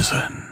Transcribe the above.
prison.